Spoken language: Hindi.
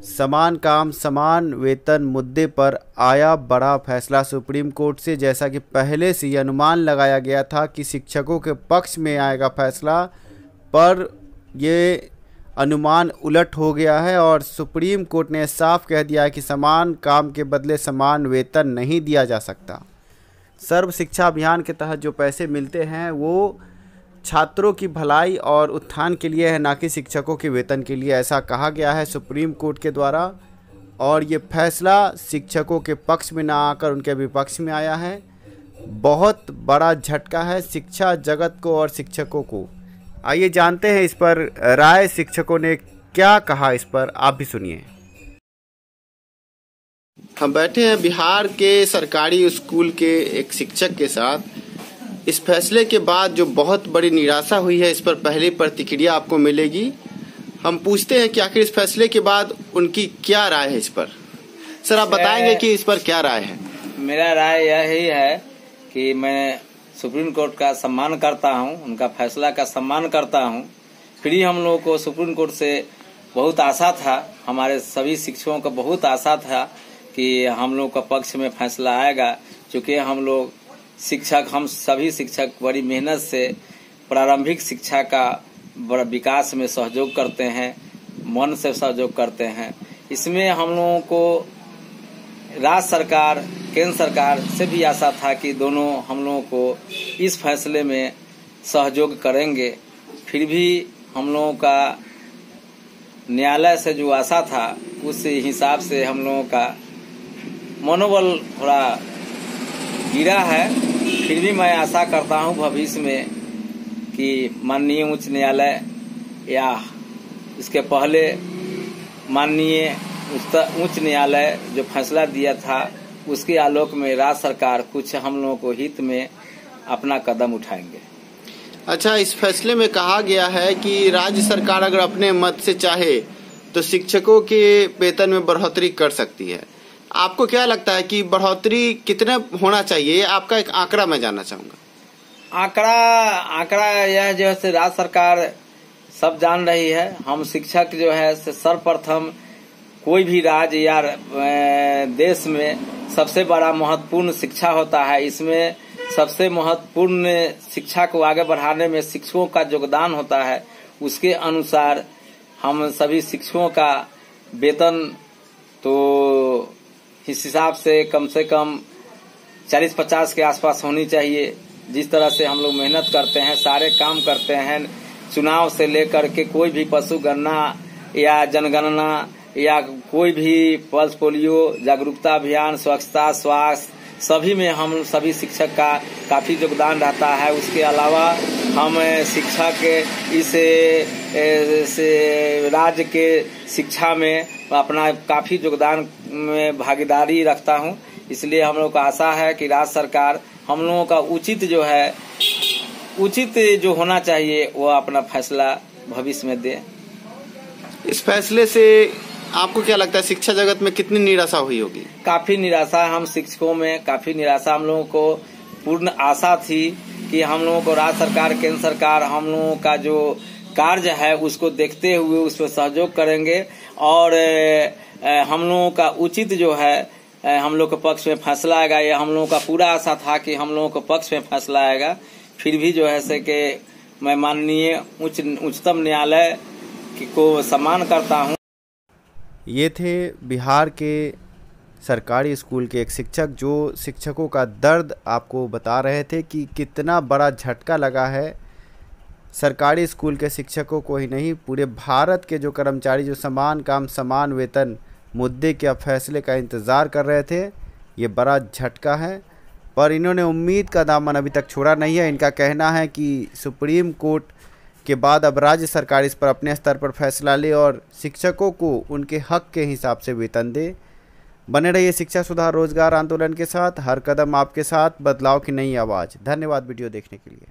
समान काम, समान वेतन मुद्दे पर आया बड़ा फैसला सुप्रीम कोर्ट से, जैसा कि पहले से अनुमान लगाया गया था कि शिक्षकों के पक्ष में आएगा फैसला, पर ये अनुमान उलट हो गया है और सुप्रीम कोर्ट ने साफ़ कह दिया है कि समान काम के बदले समान वेतन नहीं दिया जा सकता। सर्व शिक्षा अभियान के तहत जो पैसे मिलते हैं, वो छात्रों की भलाई और उत्थान के लिए है, ना कि शिक्षकों के वेतन के लिए। ऐसा कहा गया है सुप्रीम कोर्ट के द्वारा, और ये फैसला शिक्षकों के पक्ष में ना आकर उनके विपक्ष में आया है। बहुत बड़ा झटका है शिक्षा जगत को और शिक्षकों को। आइए जानते हैं इस पर राय शिक्षकों ने क्या कहा इस पर, आप भी सुनिए। हम बैठे हैं बिहार के सरकारी स्कूल के एक शिक्षक के साथ। इस फैसले के बाद जो बहुत बड़ी निराशा हुई है, इस पर पहली प्रतिक्रिया आपको मिलेगी। हम पूछते हैं कि आखिर इस फैसले के बाद उनकी क्या राय है इस पर? सर, आप बताएँगे कि इस पर क्या राय है? मेरा राय यही है कि मैं सुप्रीम कोर्ट का सम्मान करता हूँ, उनका फैसला का सम्मान करता हूँ। फिर हम लोगों को सुप्रीम कोर्ट से बहुत आशा था, हमारे सभी शिक्षकों का बहुत आशा था कि हम लोग का पक्ष में फैसला आएगा। क्योंकि हम लोग शिक्षक, हम सभी शिक्षक बड़ी मेहनत से प्रारंभिक शिक्षा का बड़ा विकास में सहयोग करते हैं, मन से सहयोग करते हैं। इसमें हम लोगों को राज्य सरकार, केंद्र सरकार से भी आशा था कि दोनों हम लोगों को इस फैसले में सहयोग करेंगे। फिर भी हम लोगों का न्यायालय से जो आशा था, उस हिसाब से हम लोगों का मनोबल थोड़ा गिरा है। फिर भी मैं आशा करता हूँ भविष्य में कि माननीय उच्च न्यायालय या इसके पहले माननीय उच्च न्यायालय जो फैसला दिया था, उसके आलोक में राज्य सरकार कुछ हम लोगों को हित में अपना कदम उठाएँगे। अच्छा इस फैसले में कहा गया है कि राज्य सरकार अगर अपने मत से चाहे तो शिक्षकों के वेतन में बढ़ोतरी कर सकती है। आपको क्या लगता है कि बढ़ोतरी कितना होना चाहिए? आपका एक आंकड़ा मैं जानना चाहूँगा। आंकड़ा आंकड़ा यह जो है राज्य सरकार सब जान रही है। हम शिक्षक जो है सर्वप्रथम कोई भी राज्य या देश में सबसे बड़ा महत्वपूर्ण शिक्षा होता है। इसमें सबसे महत्वपूर्ण शिक्षा को आगे बढ़ाने में शिक्षकों का योगदान होता है। उसके अनुसार हम सभी शिक्षकों का वेतन तो इस हिसाब से कम से कम 40-50 के आसपास होनी चाहिए। जिस तरह से हम लोग मेहनत करते हैं, सारे काम करते हैं, चुनाव से लेकर के कोई भी पशु गणना या जनगणना या कोई भी पल्स पोलियो, जागरूकता अभियान, स्वच्छता, स्वास्थ्य, सभी में हम, सभी शिक्षक का काफ़ी योगदान रहता है। उसके अलावा हम शिक्षा के इस राज्य के शिक्षा में अपना काफ़ी योगदान में भागीदारी रखता हूँ। इसलिए हम लोग को आशा है कि राज्य सरकार हम लोगों का उचित जो है उचित जो होना चाहिए वो अपना फैसला भविष्य में दे। इस फैसले से आपको क्या लगता है शिक्षा जगत में कितनी निराशा हुई होगी? काफ़ी निराशा हम शिक्षकों में काफ़ी निराशा हम लोगों को पूर्ण आशा थी कि हम लोगों को राज्य सरकार केंद्र सरकार हम लोगों का जो कार्य है उसको देखते हुए उस पर सहयोग करेंगे। और हम लोगों का उचित जो है हम लोग के पक्ष में फैसला आएगा या हम लोगों का पूरा आशा था कि हम लोगों के पक्ष में फैसला आएगा फिर भी जो है से कि मैं माननीय उच्च, उच्चतम न्यायालय को सम्मान करता हूँ। ये थे बिहार के सरकारी स्कूल के एक शिक्षक जो शिक्षकों का दर्द आपको बता रहे थे कि कितना बड़ा झटका लगा है। सरकारी स्कूल के शिक्षकों को ही नहीं, पूरे भारत के जो कर्मचारी जो समान काम, समान वेतन मुद्दे के फैसले का इंतज़ार कर रहे थे। ये बड़ा झटका है, पर इन्होंने उम्मीद का दामन अभी तक छोड़ा नहीं है। इनका कहना है कि सुप्रीम कोर्ट के बाद अब राज्य सरकार इस पर अपने स्तर पर फैसला ले और शिक्षकों को उनके हक के हिसाब से वेतन दे। बने रहिए शिक्षा सुधार रोज़गार आंदोलन के साथ। हर कदम आपके साथ। बदलाव की नई आवाज़। धन्यवाद वीडियो देखने के लिए।